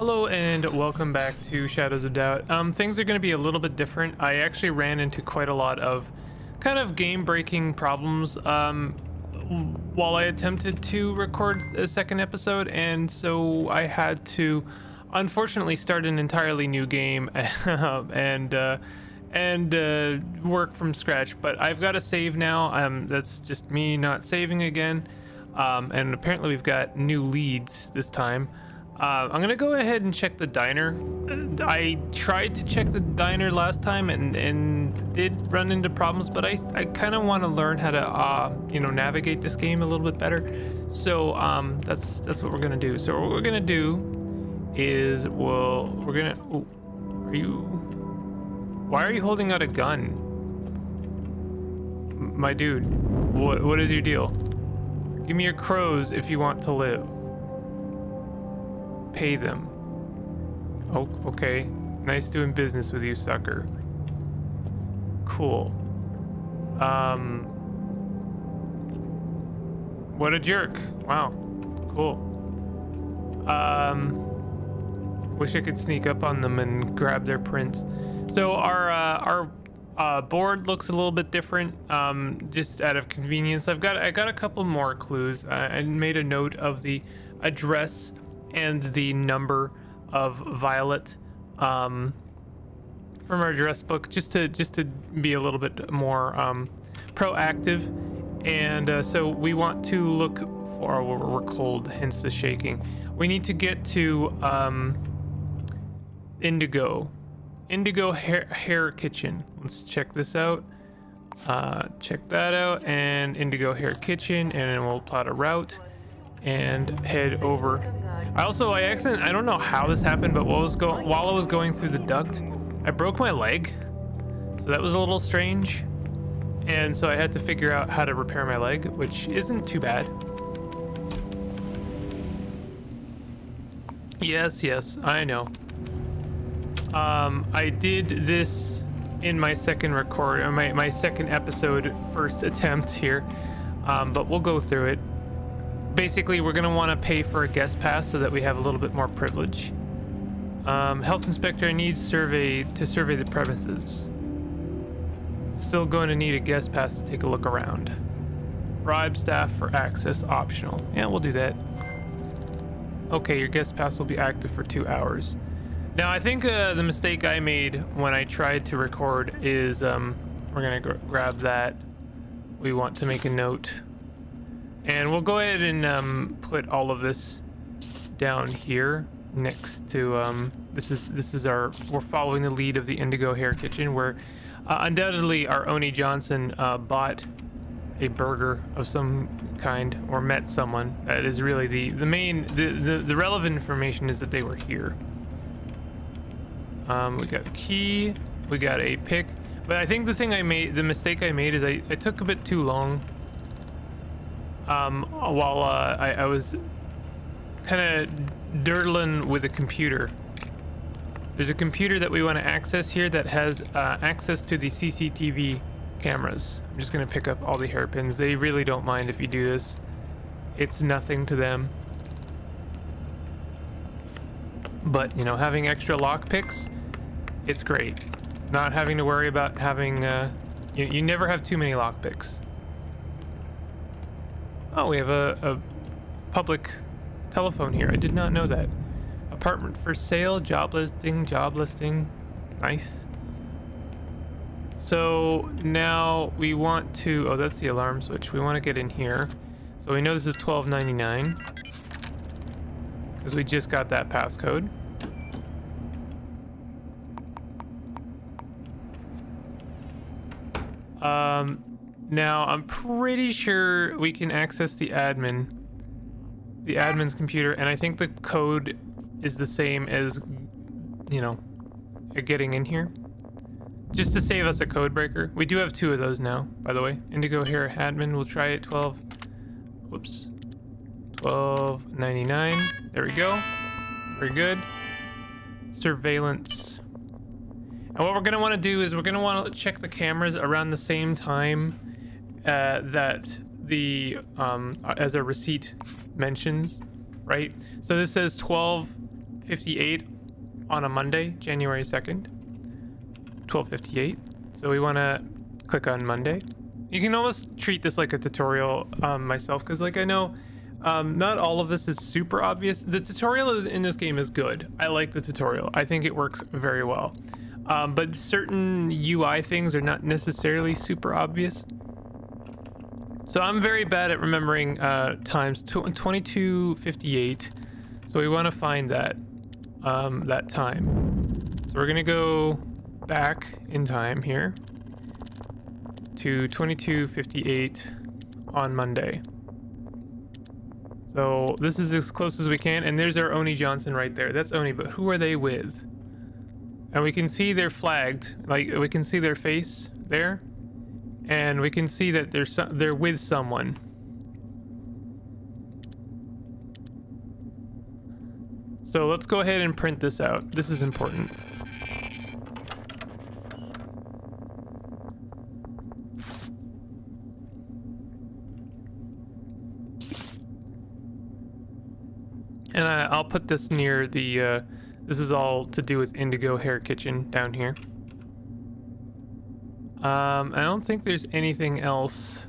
Hello and welcome back to Shadows of Doubt. Um, things are going to be a little bit different. I actually ran into quite a lot of kind of game-breaking problems um, while I attempted to record a second episode, and so I had to unfortunately start an entirely new game and uh, and uh, work from scratch. But I've got a save now. Um, that's just me not saving again. Um, and apparently we've got new leads this time. Uh, I'm gonna go ahead and check the diner. I tried to check the diner last time and, and did run into problems, but I, I kind of want to learn how to uh, you know navigate this game a little bit better. So um, that's that's what we're gonna do. So what we're gonna do is we'll we're gonna. Oh, are you? Why are you holding out a gun, my dude? What what is your deal? Give me your crows if you want to live pay them. Oh, okay. Nice doing business with you, sucker. Cool. Um. What a jerk. Wow. Cool. Um. Wish I could sneak up on them and grab their prints. So our uh, our uh, board looks a little bit different, um, just out of convenience. I've got I got a couple more clues. I, I made a note of the address and the number of Violet um, from our address book, just to just to be a little bit more um, proactive. And uh, so we want to look for. Oh, we're cold, hence the shaking. We need to get to um, Indigo, Indigo Hair, Hair Kitchen. Let's check this out. Uh, check that out, and Indigo Hair Kitchen, and then we'll plot a route and head over. I also, I accident, I don't know how this happened, but what was go while I was going through the duct, I broke my leg. So that was a little strange. And so I had to figure out how to repair my leg, which isn't too bad. Yes, yes, I know. Um, I did this in my second record, or my, my second episode, first attempt here. Um, but we'll go through it basically we're going to want to pay for a guest pass so that we have a little bit more privilege. Um, health inspector needs survey to survey the premises. Still going to need a guest pass to take a look around. Bribe staff for access optional. Yeah, we'll do that. Okay, your guest pass will be active for two hours. Now, I think uh, the mistake I made when I tried to record is um, we're going to grab that. We want to make a note and we'll go ahead and um, put all of this down here next to um, this is this is our we're following the lead of the Indigo Hair Kitchen where uh, undoubtedly our Oni Johnson uh, bought a burger of some kind or met someone. That is really the the main the the, the relevant information is that they were here. Um, we got key, we got a pick, but I think the thing I made the mistake I made is I, I took a bit too long um, while uh, I, I was kind of dirtling with a computer. There's a computer that we want to access here that has uh, access to the CCTV cameras. I'm just going to pick up all the hairpins. They really don't mind if you do this. It's nothing to them. But, you know, having extra lockpicks, it's great. Not having to worry about having, uh, you, you never have too many lockpicks. Oh, we have a, a public telephone here. I did not know that. Apartment for sale, job listing, job listing. Nice. So now we want to, oh, that's the alarm switch. We want to get in here. So we know this is 1299 because we just got that passcode. Um, now, I'm pretty sure we can access the admin, the admin's computer, and I think the code is the same as, you know, getting in here. Just to save us a code breaker. We do have two of those now, by the way. Indigo here, admin, we'll try it 12, whoops, 12.99. There we go. Very good. Surveillance. And what we're gonna wanna do is we're gonna wanna check the cameras around the same time uh, that the um, as a receipt mentions, right? So this says 12:58 on a Monday, January 2nd. 12:58. So we want to click on Monday. You can almost treat this like a tutorial um, myself because like I know um, not all of this is super obvious. The tutorial in this game is good. I like the tutorial. I think it works very well. Um, but certain UI things are not necessarily super obvious. So I'm very bad at remembering uh, times. 2258. So we want to find that um, that time. So we're gonna go back in time here to 2258 on Monday. So this is as close as we can, and there's our Oni Johnson right there. That's Oni, but who are they with? And we can see they're flagged, like we can see their face there, and we can see that they're they're with someone. So let's go ahead and print this out. This is important. And I, will put this near the, uh, this is all to do with Indigo Hair Kitchen down here. Um, I don't think there's anything else.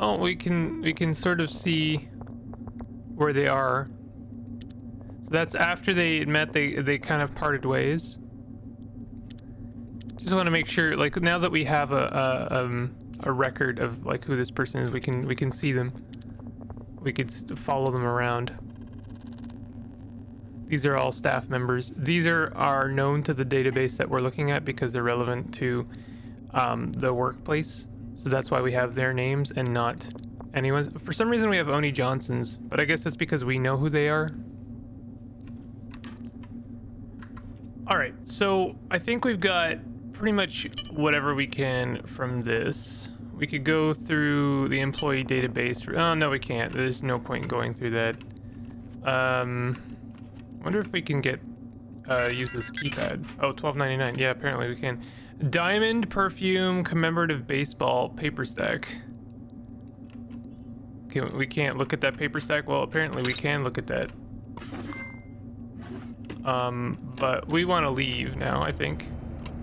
Oh, we can, we can sort of see where they are. So that's after they met, they, they kind of parted ways. Just want to make sure, like, now that we have a, a, um, a record of, like, who this person is, we can, we can see them we could follow them around. These are all staff members. These are, are known to the database that we're looking at because they're relevant to um, the workplace. So that's why we have their names and not anyone's. For some reason we have Oni Johnson's, but I guess that's because we know who they are. All right, so I think we've got pretty much whatever we can from this. We could go through the employee database. Oh, no, we can't. There's no point in going through that. Um, wonder if we can get, uh, use this keypad. Oh, 12.99. Yeah, apparently we can. Diamond Perfume Commemorative Baseball Paper Stack. Okay, we can't look at that paper stack. Well, apparently we can look at that. Um, but we want to leave now, I think.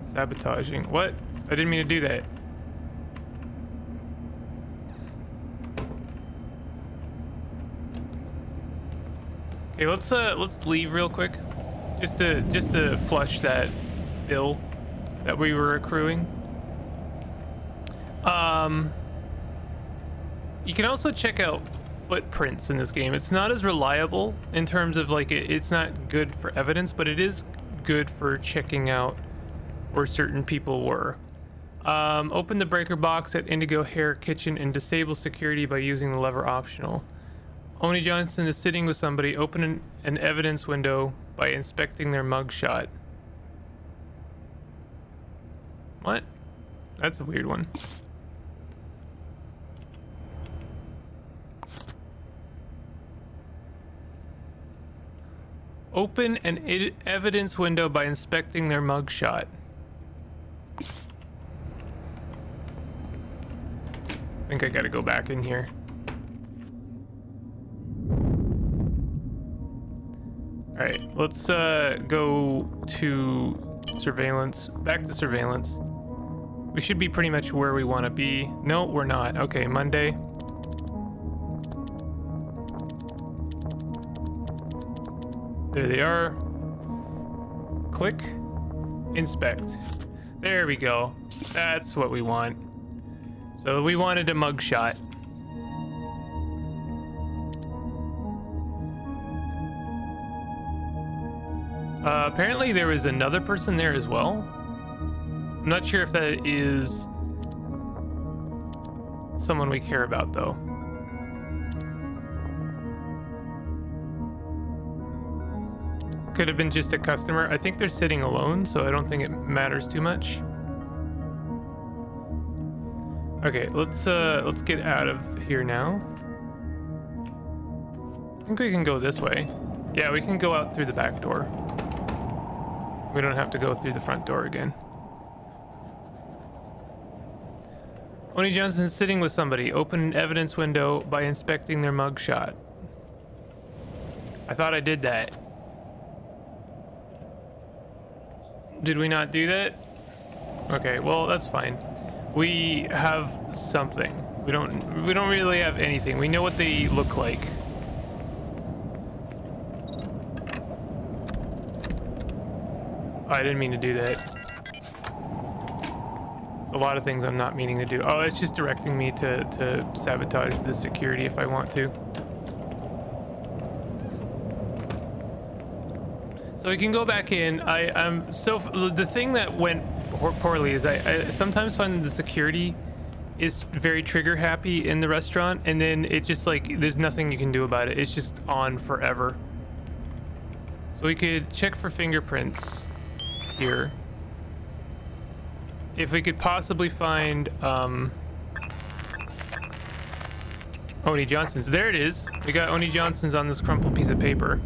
Sabotaging. What? I didn't mean to do that. Okay, let's uh let's leave real quick. Just to just to flush that bill that we were accruing. Um you can also check out footprints in this game. It's not as reliable in terms of like it, it's not good for evidence, but it is good for checking out where certain people were. Um, open the breaker box at Indigo Hair Kitchen and disable security by using the lever optional. Oni Johnson is sitting with somebody. Open an, an evidence window by inspecting their mugshot. What? That's a weird one. Open an evidence window by inspecting their mugshot. I think I gotta go back in here. All right, let's uh, go to surveillance, back to surveillance. We should be pretty much where we want to be. No, we're not. Okay, Monday. There they are. Click, inspect. There we go. That's what we want. So we wanted a mugshot. Uh, apparently there was another person there as well. I'm not sure if that is someone we care about though. Could have been just a customer. I think they're sitting alone, so I don't think it matters too much. Okay, let's uh let's get out of here now. I think we can go this way. Yeah, we can go out through the back door. We don't have to go through the front door again. Oni Johnson sitting with somebody. Open an evidence window by inspecting their mugshot. I thought I did that. Did we not do that? Okay, well, that's fine. We have something. We don't we don't really have anything. We know what they look like. Oh, I didn't mean to do that. There's a lot of things I'm not meaning to do. Oh, it's just directing me to, to sabotage the security if I want to. So we can go back in. I, I'm so the thing that went poorly is I, I sometimes find the security is very trigger happy in the restaurant, and then it just like there's nothing you can do about it. It's just on forever. So we could check for fingerprints here. If we could possibly find um, Oni Johnson's. There it is. We got Oni Johnson's on this crumpled piece of paper.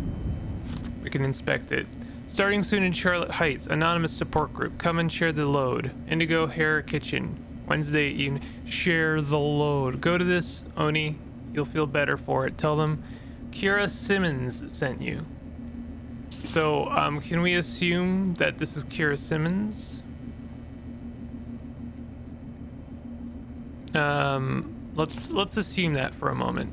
We can inspect it. Starting soon in Charlotte Heights, anonymous support group. Come and share the load. Indigo Hair Kitchen, Wednesday evening. Share the load. Go to this, Oni. You'll feel better for it. Tell them Kira Simmons sent you. So, um, can we assume that this is Kira Simmons? Um, let's let's assume that for a moment.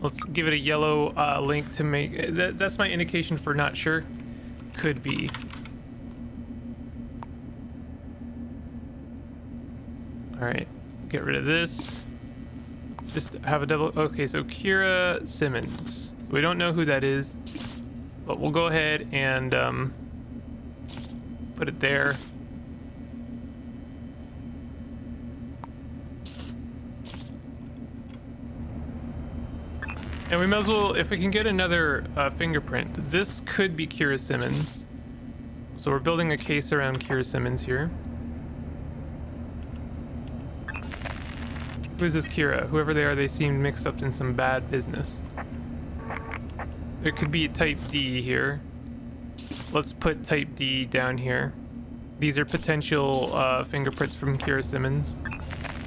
Let's give it a yellow uh, link to make... That, that's my indication for not sure. Could be. Alright. Get rid of this. Just have a double... Okay, so Kira Simmons. We don't know who that is. But we'll go ahead and um, put it there. And we might as well, if we can get another uh, fingerprint, this could be Kira Simmons. So we're building a case around Kira Simmons here. Who's this Kira? Whoever they are, they seem mixed up in some bad business. There could be a type D here. Let's put type D down here. These are potential uh, fingerprints from Kira Simmons.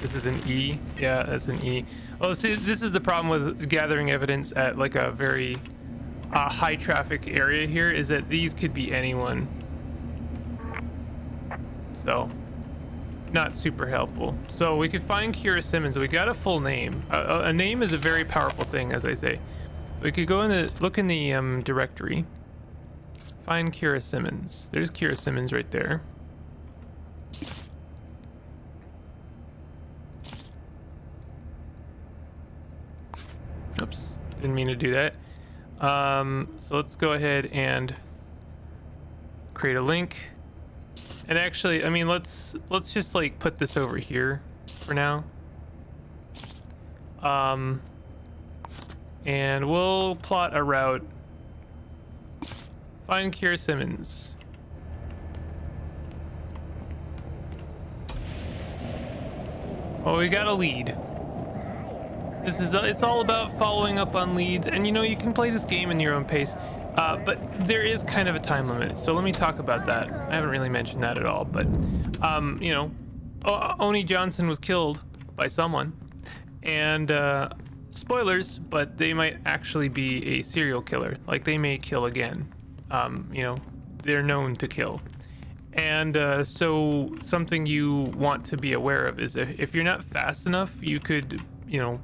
This is an E. Yeah, that's an E. Well, see, this is the problem with gathering evidence at like a very uh, high traffic area here is that these could be anyone. So, not super helpful. So we could find Kira Simmons. We got a full name. A, a name is a very powerful thing, as I say. We could go in the look in the um, directory. Find Kira Simmons. There's Kira Simmons right there. Oops, didn't mean to do that. Um, so let's go ahead and create a link. And actually, I mean, let's let's just like put this over here for now. Um, and we'll plot a route. Find Kira Simmons. Well, we got a lead. This is it's all about following up on leads, and you know you can play this game in your own pace. Uh, but there is kind of a time limit, so let me talk about that. I haven't really mentioned that at all, but um, you know, o- Oni Johnson was killed by someone, and uh, spoilers, but they might actually be a serial killer. Like they may kill again. Um, you know, they're known to kill. And uh, so something you want to be aware of is if, you're not fast enough, you could, you know,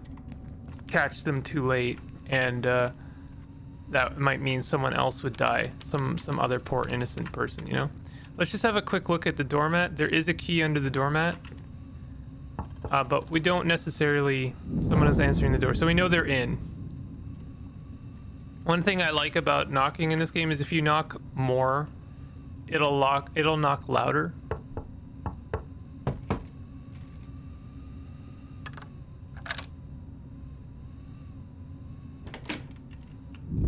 catch them too late, and uh, that might mean someone else would die, some some other poor innocent person, you know. Let's just have a quick look at the doormat. There is a key under the doormat, uh, but we don't necessarily. Someone is answering the door, so we know they're in. One thing I like about knocking in this game is if you knock more, it'll lock. It'll knock louder.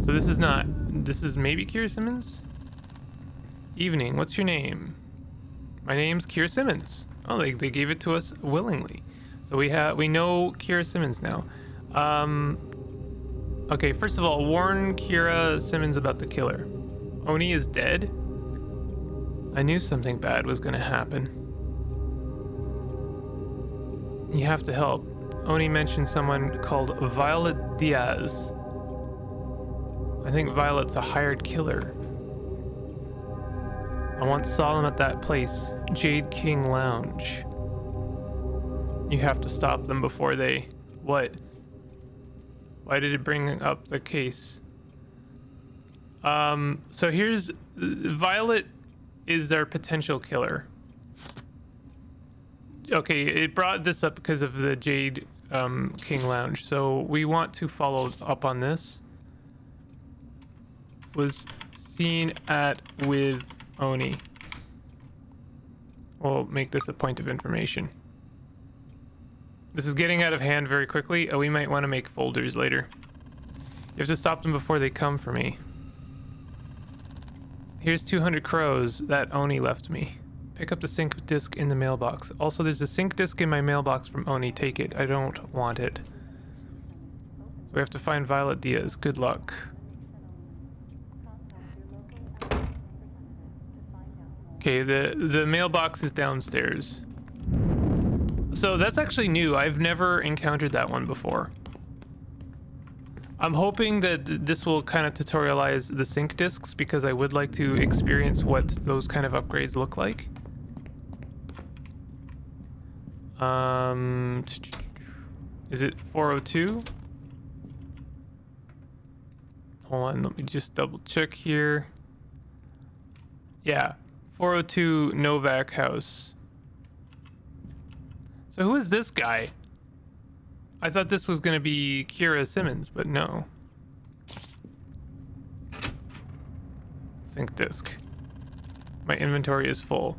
So this is not, this is maybe Kira Simmons? Evening, what's your name? My name's Kira Simmons. Oh, they, they gave it to us willingly. So we have, we know Kira Simmons now. Um, okay, first of all, warn Kira Simmons about the killer. Oni is dead? I knew something bad was gonna happen. You have to help. Oni mentioned someone called Violet Diaz. I think Violet's a hired killer. I want Solemn at that place, Jade King Lounge. You have to stop them before they. What? Why did it bring up the case? Um, so here's Violet is their potential killer. Okay, it brought this up because of the Jade um, King Lounge. So we want to follow up on this. Was seen at with Oni. We'll make this a point of information. This is getting out of hand very quickly. Oh, we might want to make folders later. You have to stop them before they come for me. Here's 200 crows that Oni left me. Pick up the sync disc in the mailbox. Also, there's a sync disc in my mailbox from Oni. Take it. I don't want it. So we have to find Violet Diaz. Good luck. Okay, the, the mailbox is downstairs. So that's actually new. I've never encountered that one before. I'm hoping that th- this will kind of tutorialize the sync discs because I would like to experience what those kind of upgrades look like. Um, is it 402? Hold on, let me just double check here. Yeah, 402 Novak House. So who is this guy? I thought this was going to be Kira Simmons, but no. Sync disk. My inventory is full.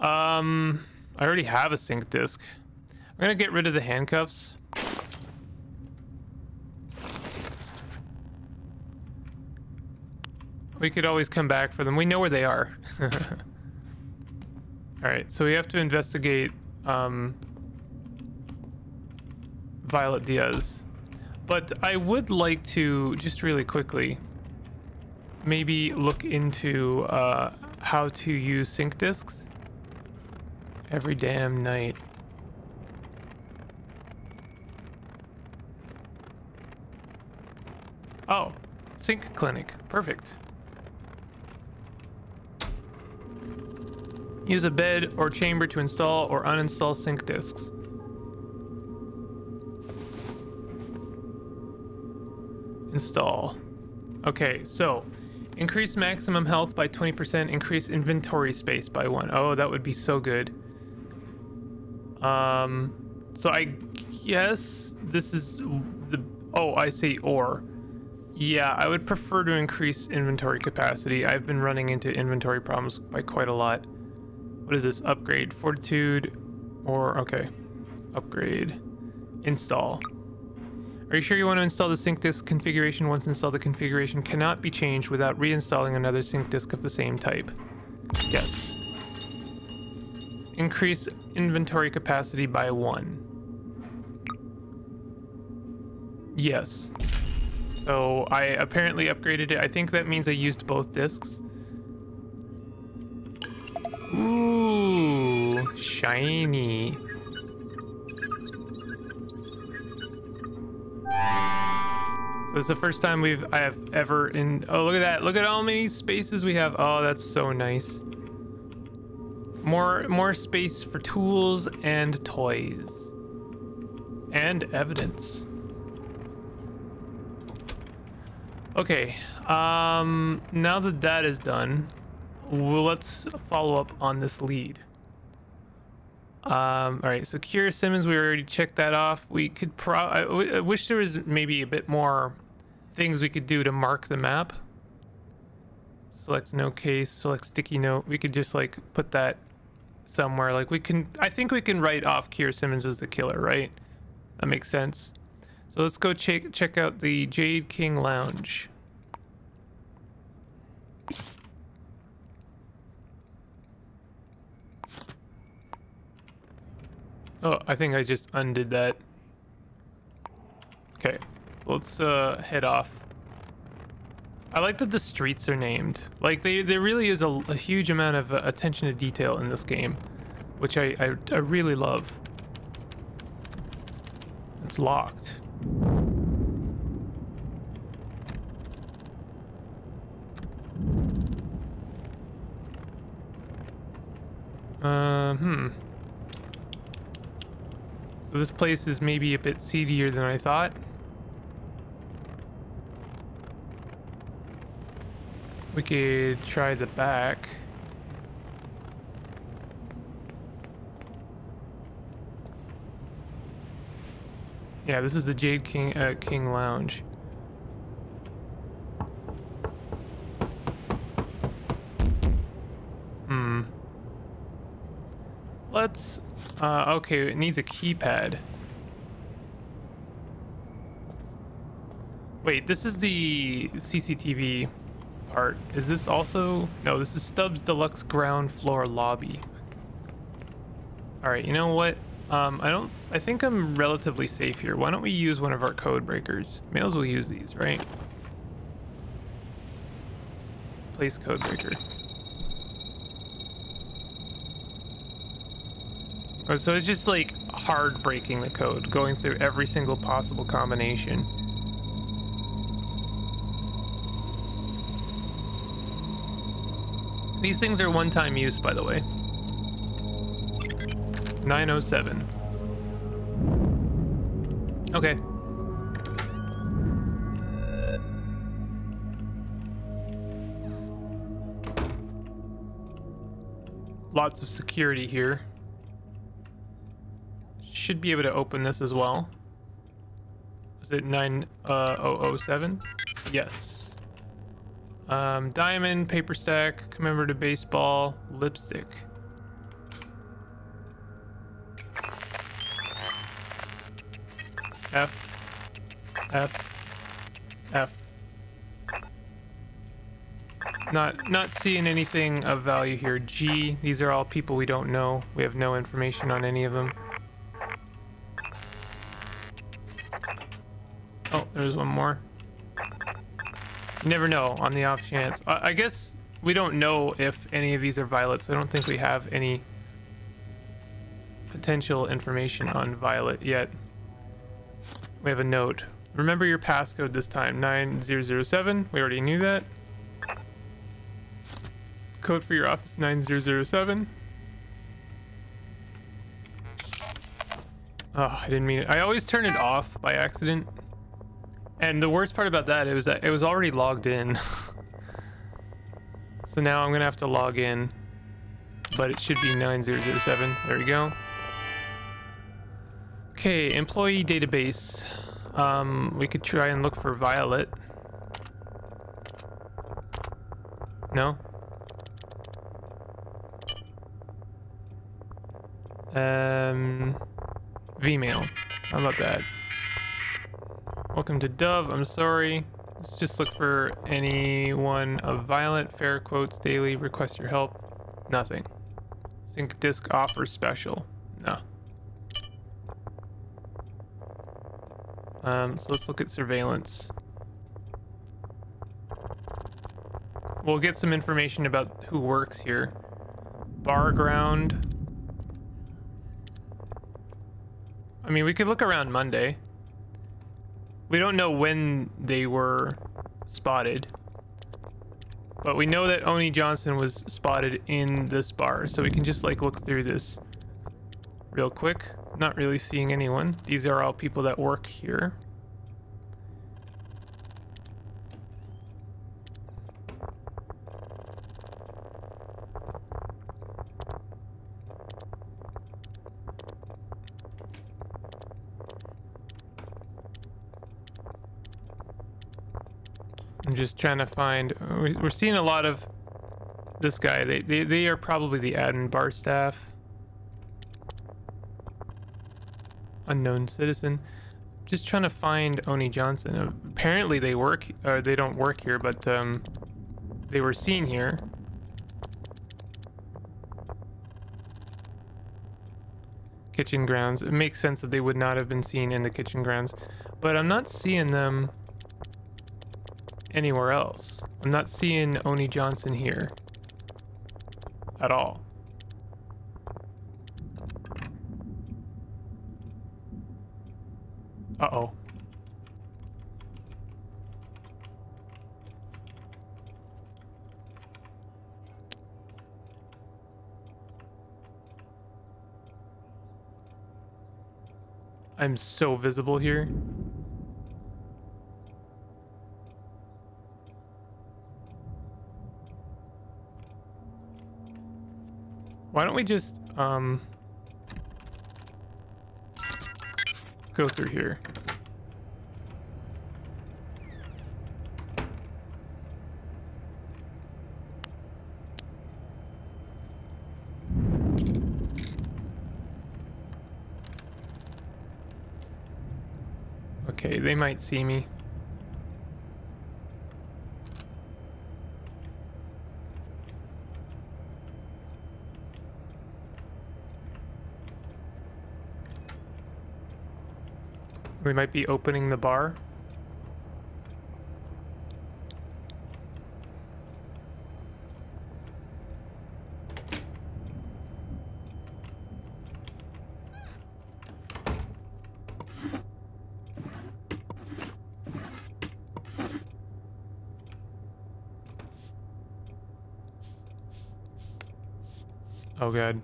Um, I already have a sync disk. I'm going to get rid of the handcuffs. We could always come back for them. We know where they are. All right, so we have to investigate um, Violet Diaz. But I would like to, just really quickly, maybe look into uh, how to use sync disks every damn night. Oh, sync clinic. Perfect. Use a bed or chamber to install or uninstall sync disks. Install. Okay, so increase maximum health by 20%, increase inventory space by one. Oh, that would be so good. Um, so I guess this is the, oh, I see or. Yeah, I would prefer to increase inventory capacity. I've been running into inventory problems by quite a lot. What is this? Upgrade. Fortitude or, okay. Upgrade. Install. Are you sure you want to install the sync disk configuration? Once installed, the configuration cannot be changed without reinstalling another sync disk of the same type. Yes. Increase inventory capacity by one. Yes. So I apparently upgraded it. I think that means I used both disks. Ooh, shiny. So it's the first time we've I have ever in oh look at that. Look at how many spaces we have. Oh that's so nice. More more space for tools and toys. And evidence. Okay um now that that is done let's follow up on this lead um, all right, so Kira Simmons, we already checked that off. We could pro. I, wish there was maybe a bit more things we could do to mark the map. Select no case, select sticky note. We could just like put that somewhere. Like we can, I think we can write off Kira Simmons as the killer, right? That makes sense. So let's go check check out the Jade King Lounge. Oh, I think I just undid that. Okay, let's uh, head off. I like that the streets are named. Like, they, there really is a, a huge amount of uh, attention to detail in this game, which I, I, I really love. it's locked. Uh, hmm. So this place is maybe a bit seedier than I thought. We could try the back. Yeah, this is the Jade King uh, King Lounge. Hmm. Let's. Uh, okay, it needs a keypad. Wait, this is the CCTV part. Is this also... No, this is Stubbs Deluxe Ground Floor Lobby. Alright, you know what? Um, I don't... I think I'm relatively safe here. Why don't we use one of our code breakers? Males will use these, right? Place code breaker. So it's just like hard breaking the code, going through every single possible combination. These things are one-time use, by the way. 907. Okay. Lots of security here. Should be able to open this as well. Is it 9007? Yes. Um, diamond, paper stack, commemorative baseball, lipstick. F, F, F. Not not seeing anything of value here. G. These are all people we don't know. We have no information on any of them. There's one more. You never know on the off chance. I, I guess we don't know if any of these are Violet, so I don't think we have any potential information on Violet yet. We have a note. Remember your passcode this time, 9007. We already knew that. Code for your office, 9007. Oh, I didn't mean it. I always turn it off by accident. And the worst part about that was that it was already logged in. so now I'm gonna have to log in. But it should be 9007. There you go. Okay, employee database. Um, we could try and look for Violet. No? Um, Vmail. How about that? Welcome to Dove. I'm sorry. Let's just look for anyone of violent, Fair quotes daily. Request your help. Nothing. Sync disk offer special. No. Um, so let's look at surveillance. We'll get some information about who works here. Bar ground. I mean, we could look around Monday. We don't know when they were spotted. But we know that Oni Johnson was spotted in this bar, so we can just like look through this real quick. Not really seeing anyone. These are all people that work here. I'm just trying to find. We're seeing a lot of this guy. They they they are probably the admin bar staff. Unknown citizen. Just trying to find Oni Johnson. Apparently they work, or they don't work here, but um, they were seen here. Kitchen grounds. It makes sense that they would not have been seen in the kitchen grounds, but I'm not seeing them anywhere else. I'm not seeing Oni Johnson here at all. Uh-oh. I'm so visible here. Why don't we just, um... Go through here. Okay, they might see me. We might be opening the bar. Oh god.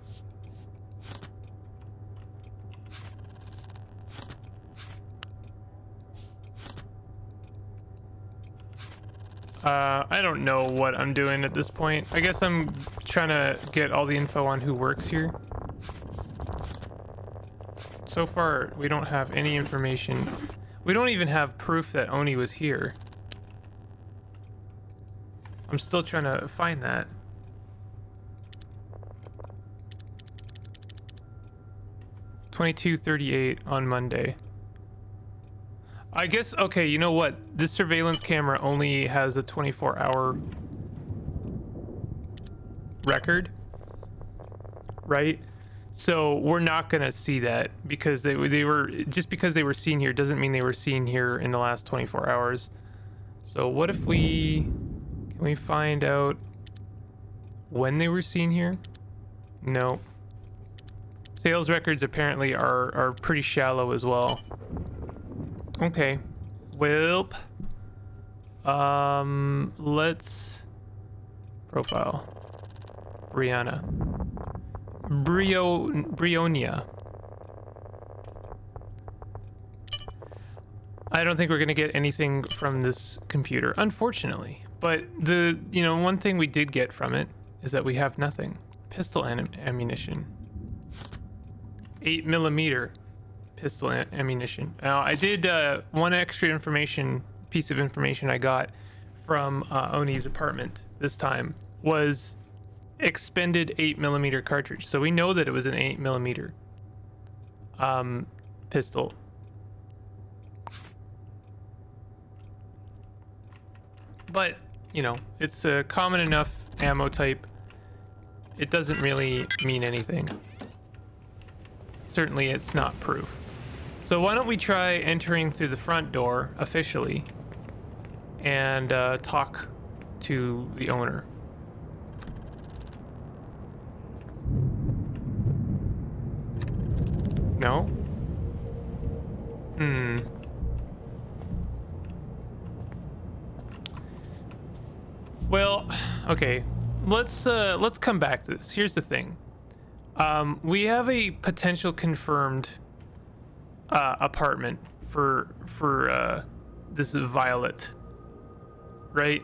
Uh, I don't know what I'm doing at this point. I guess I'm trying to get all the info on who works here. So far, we don't have any information. We don't even have proof that Oni was here. I'm still trying to find that. Twenty-two thirty-eight on Monday. I guess, okay, you know what? This surveillance camera only has a 24 hour record, right? So we're not going to see that because they, they were, just because they were seen here doesn't mean they were seen here in the last 24 hours. So what if we, can we find out when they were seen here? No. Sales records apparently are, are pretty shallow as well. Okay. Welp. Um, let's profile. Brianna. Brio Brionia. I don't think we're gonna get anything from this computer, unfortunately. But the you know one thing we did get from it is that we have nothing. Pistol ammunition. Eight millimeter pistol ammunition. Now, I did uh, one extra information piece of information I got from uh, Oni's apartment this time was expended 8 millimeter cartridge. So we know that it was an 8 millimeter um, pistol. But, you know, it's a common enough ammo type. It doesn't really mean anything. Certainly it's not proof. So why don't we try entering through the front door officially and uh, talk to the owner. No? Hmm. Well, okay. Let's uh let's come back to this. Here's the thing. Um, we have a potential confirmed uh, apartment for for uh, this Violet, right?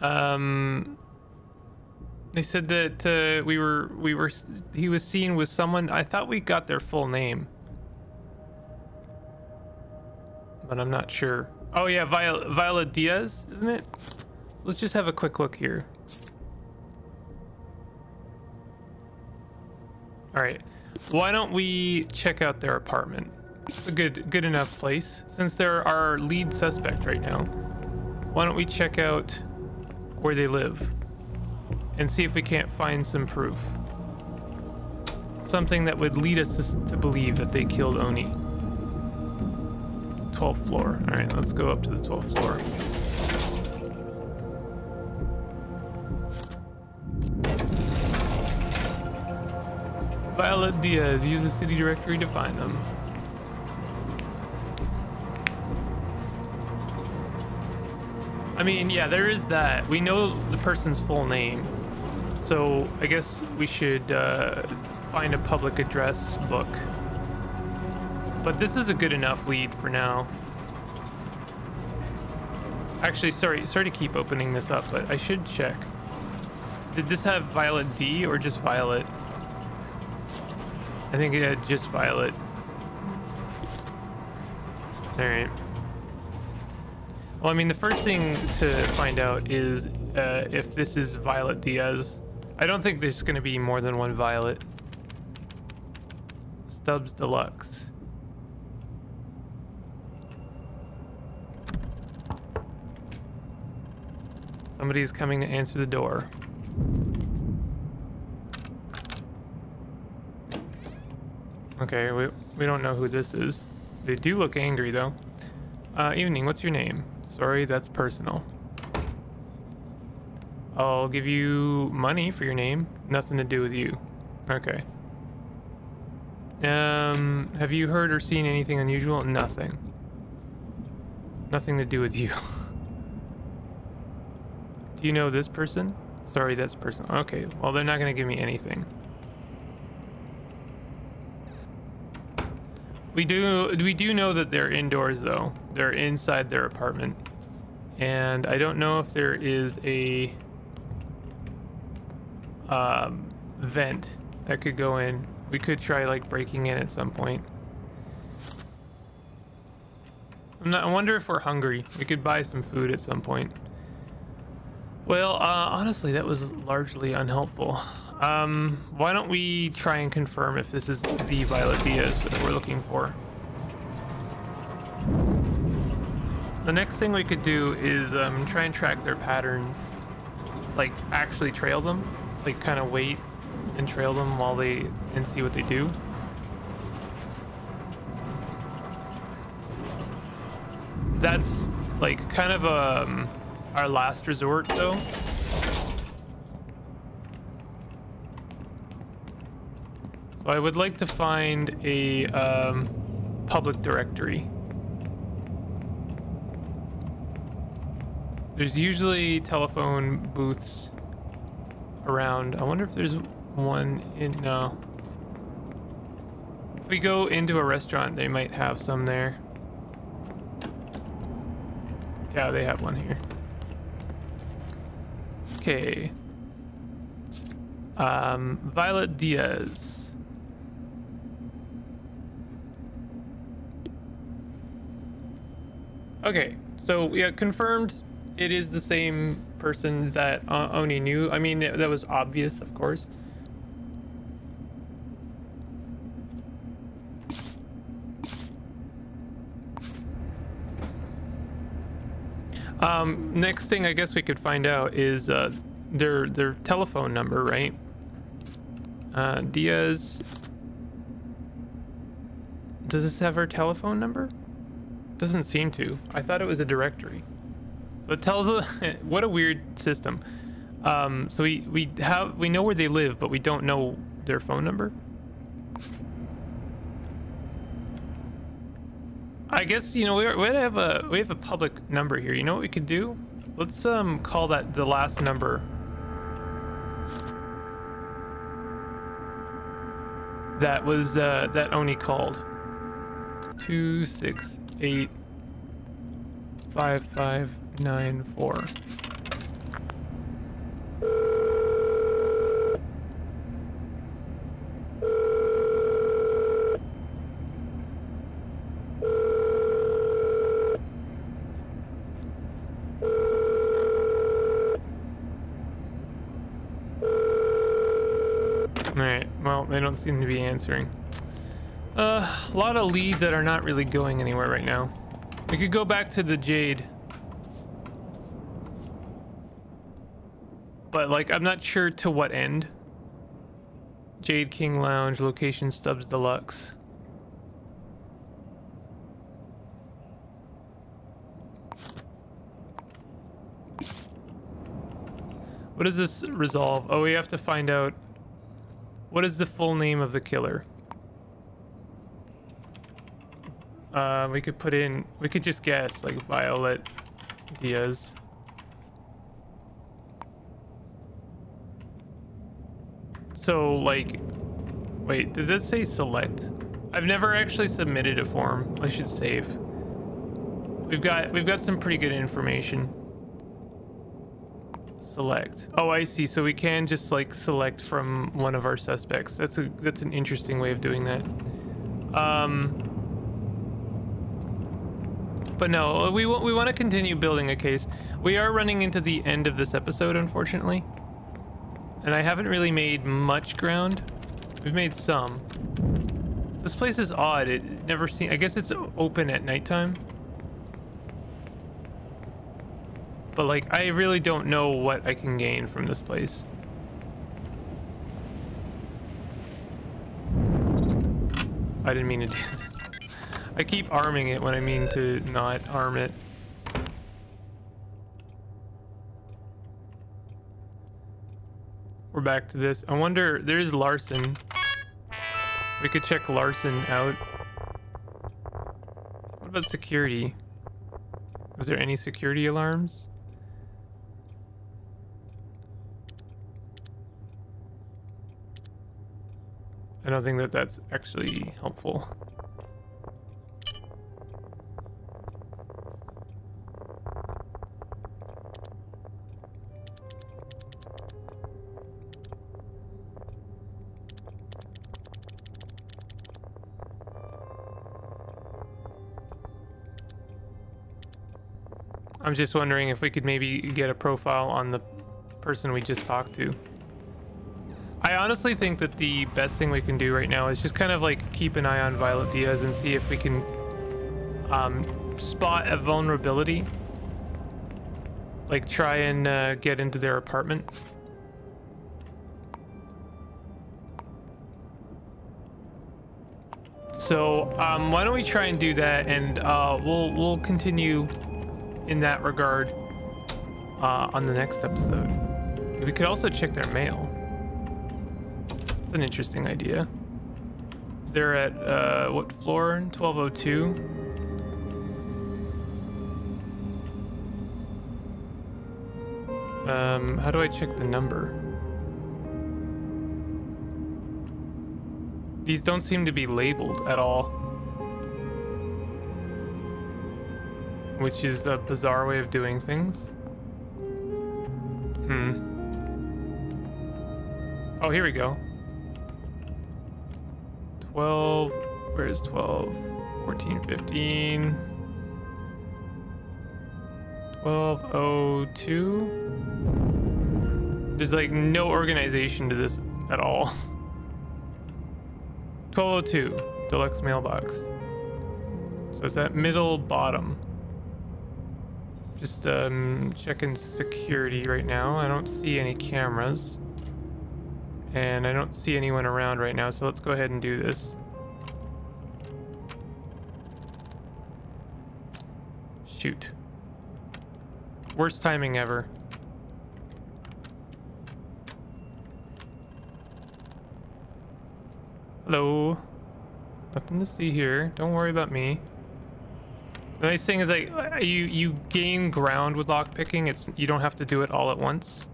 Um, they said that uh, we were we were he was seen with someone. I thought we got their full name, but I'm not sure. Oh yeah, Violet Diaz, isn't it? Let's just have a quick look here. All right. Why don't we check out their apartment? A good, good enough place. Since they're our lead suspect right now, why don't we check out where they live and see if we can't find some proof. Something that would lead us to, to believe that they killed Oni. 12th floor. All right, let's go up to the 12th floor. Violet Diaz. Use the city directory to find them. I mean, yeah, there is that. We know the person's full name. So I guess we should uh, find a public address book. But this is a good enough lead for now. Actually, sorry, sorry to keep opening this up, but I should check. Did this have Violet D or just Violet? I think it had just Violet. Alright. Well, I mean, the first thing to find out is uh, if this is Violet Diaz. I don't think there's going to be more than one Violet. Stubbs Deluxe. Somebody's coming to answer the door. Okay, we, we don't know who this is. They do look angry, though. Uh, evening, what's your name? Sorry, that's personal. I'll give you money for your name. Nothing to do with you. Okay. Um, have you heard or seen anything unusual? Nothing. Nothing to do with you. do you know this person? Sorry, that's personal. Okay, well, they're not going to give me anything. We do we do know that they're indoors though. They're inside their apartment. And I don't know if there is a um, vent that could go in. We could try like breaking in at some point. Not, i wonder if we're hungry. We could buy some food at some point. Well, uh, honestly, that was largely unhelpful. Um, why don't we try and confirm if this is the Violet Diaz that we're looking for? The next thing we could do is um, try and track their pattern, like actually trail them, like kind of wait and trail them while they and see what they do. That's like kind of um, our last resort though. So I would like to find a um, public directory. There's usually telephone booths around. I wonder if there's one in, no. If we go into a restaurant, they might have some there. Yeah, they have one here. Okay. Um, Violet Diaz. Okay, so yeah, confirmed it is the same person that uh, Oni knew. I mean, that was obvious, of course. Um, next thing I guess we could find out is uh, their their telephone number, right? Uh, Diaz. Does this have her telephone number? Doesn't seem to. I thought it was a directory. So it tells us what a weird system. Um, so we we have we know where they live, but we don't know their phone number. I guess you know we we have a we have a public number here. You know what we could do? Let's um call that the last number. That was uh, that Oni called. Two six eight five five nine four. Alright, well, they don't seem to be answering. A lot of leads that are not really going anywhere right now. We could go back to the Jade. But, like, I'm not sure to what end. Jade King Lounge, location Stubbs Deluxe. What does this resolve? Oh, we have to find out What is the full name of the killer? Uh, we could put in, we could just guess, like Violet Diaz. So, like, wait, did this say select? I've never actually submitted a form. I should save. We've got, we've got some pretty good information. Select. Oh, I see. So we can just like select from one of our suspects. That's a, that's an interesting way of doing that. Um, but no, we we want to continue building a case. We are running into the end of this episode, unfortunately. And I haven't really made much ground. We've made some. This place is odd. It never seen. I guess it's open at nighttime. But like, I really don't know what I can gain from this place. I didn't mean to do I keep arming it when I mean to not arm it. We're back to this. I wonder, there's Larson. We could check Larson out. What about security? Was there any security alarms? I don't think that that's actually helpful. I'm just wondering if we could maybe get a profile on the person we just talked to. I honestly think that the best thing we can do right now is just kind of like keep an eye on Violet Diaz and see if we can um, spot a vulnerability. Like try and uh, get into their apartment. So um, why don't we try and do that and uh, we'll we'll continue in that regard uh, on the next episode. We could also check their mail. It's an interesting idea. They're at, uh, what floor? 1202? Um, how do I check the number? These don't seem to be labeled at all. Which is a bizarre way of doing things. Hmm. Oh, here we go. 12, where's 12? 14, 15. 1202. There's like no organization to this at all. 1202, deluxe mailbox. So it's that middle bottom. Just um, checking security right now. I don't see any cameras. And I don't see anyone around right now, so let's go ahead and do this. Shoot. Worst timing ever. Hello. Nothing to see here. Don't worry about me. The nice thing is like you you gain ground with lockpicking. It's you don't have to do it all at once.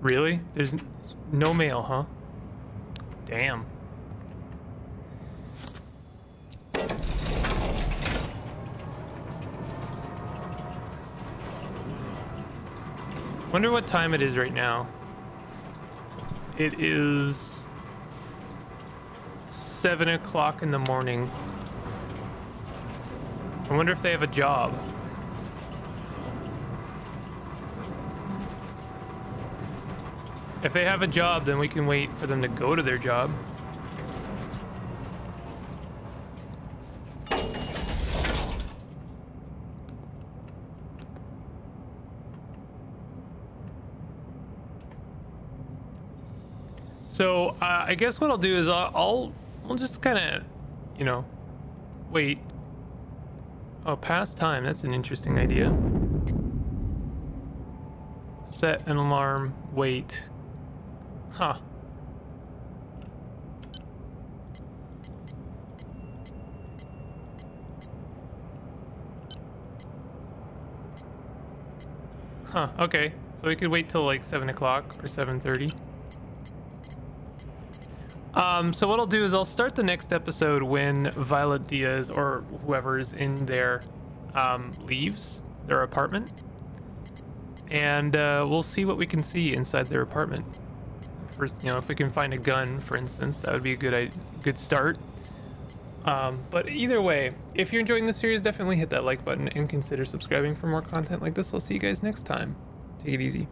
Really? There's no mail, huh? Damn. Wonder what time it is right now. It is seven o'clock in the morning. I wonder if they have a job. If they have a job, then we can wait for them to go to their job. So uh, I guess what I'll do is I'll, I'll, I'll just kind of, you know, wait. Oh, past time. That's an interesting idea. Set an alarm. Wait. Huh. Huh, okay. So we could wait till like 7 o'clock or 7.30. Um, so what I'll do is I'll start the next episode when Violet Diaz or whoever is in there um, leaves their apartment. And uh, we'll see what we can see inside their apartment. First, you know, if we can find a gun, for instance, that would be a good, good start. Um, but either way, if you're enjoying the series, definitely hit that like button and consider subscribing for more content like this. I'll see you guys next time. Take it easy.